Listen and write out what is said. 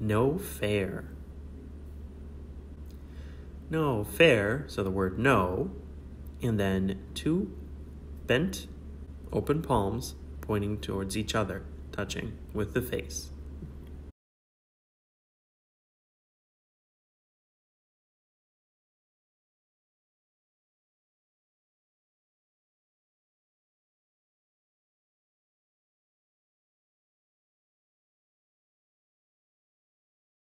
No fair. No fair, so the word no, and then two bent, open palms pointing towards each other, touching with the face.